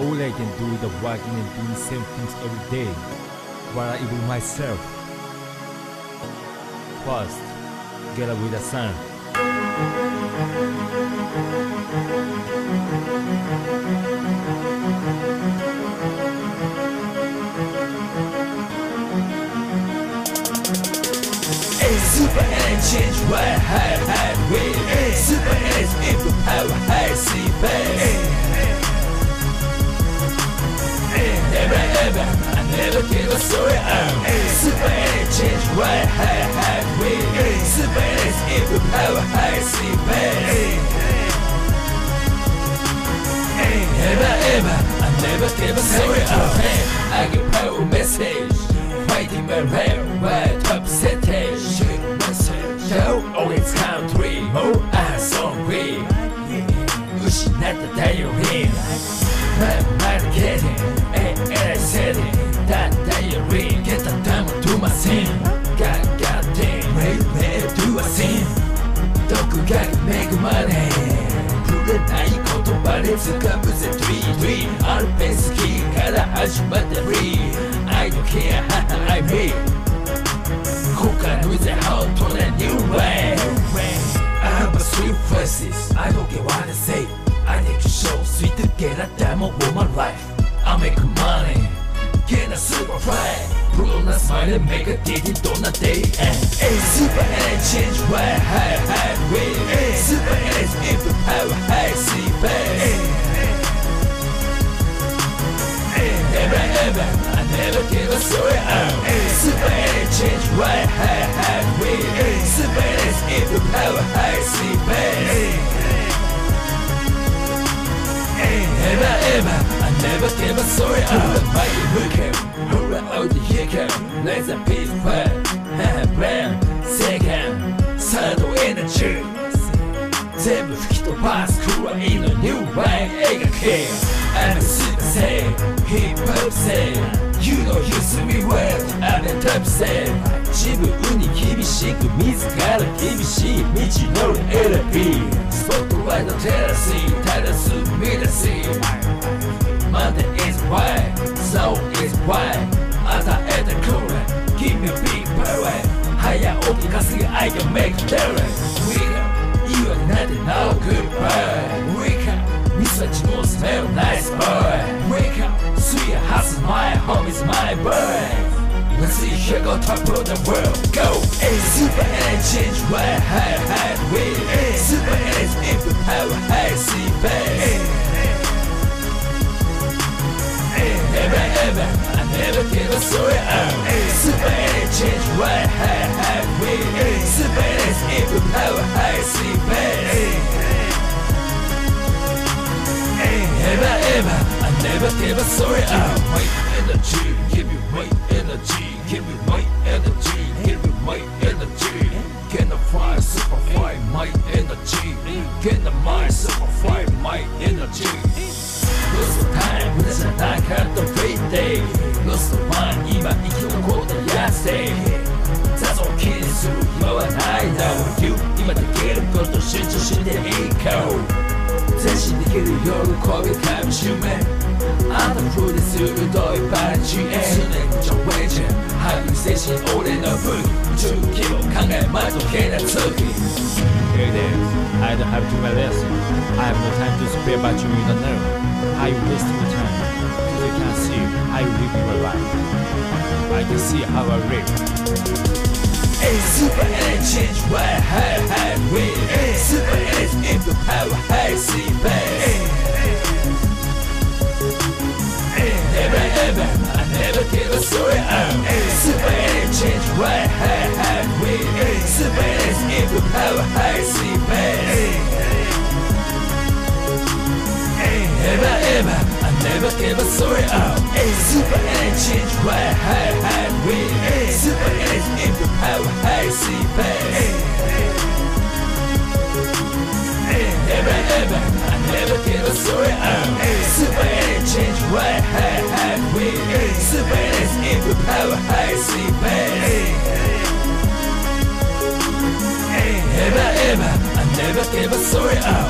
All I can do is working and doing same things every day, while I evil myself. First, get up with the sun. Super and change what high high with never give a story out I get power message Fighting my rail, wide top setting Don't always count three more eyes on me 失った太陽にまだけでええらせでたったよりゲタタもとませんガッガッテンメイメイドゥアセン毒が恵まれ触れない言葉で掴むぜト I don't care, I'm me Who can with the how to the new way I have a sweet faces, I don't care what I say I need to show sweet to get a demo of my life I make money, get a super fly Put on a smile and make a ditty on a day And hey, super energy, change right, high, high, way Super energy, if you power change right high high way Super and input power high see best Never ever, I never give a story out My hooker, hurrah out the hiccup Let's a peace part, haha brand Second, third energy 全部吹き飛ばすくらいのニューワイン描け I'm a super saiyan, hip hop saiyan You know you see me well, I'm a top saiyan 自分に厳しく自ら厳しい道のり選びスポットライト照らしただすみ出し Monday is white, so is white 与えたコーラ Give me a big power 早起き稼ぎ I can make it there We got You are not no goodbye Wake up ミスは自分 smell nice boy ス my home is my boy Let's see here go top of the world. Go. A super and change right high high way Super and input power high see best. Never ever, I never give a story out. Super and change right high high way Super and input power high see best. Never ever, I never give a story out. My energy, give me my energy Give me my energy, give me my energy Can I find super find my energy Can I mind super find my energy Lost the time 無駄じゃなかった Great day Lost the one 今生き残った Yesterday 雑を気にする暇はないだろう You 今できること集中していこう前進できる喜びかみしめあなた風で鋭いパンチへ常に上映じゃ育む精神俺の武器宇宙規模考えまとけな月 Here it is. I don't have to my lesson. I have no time to spare, but you don't know how you waste your time. Cause you can see how you live your life. I can see how I live. A super and change right high high way Super and input power high see best Super and change right high high way Super and input power high see best Never ever, I never give a out Super and change right way Super and input power high see best Never ever, I never give a story out Super Never ever, I never give a story out